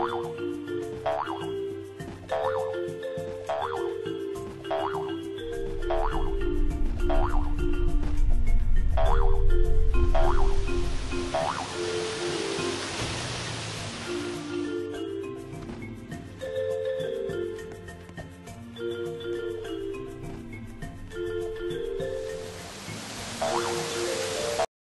we'll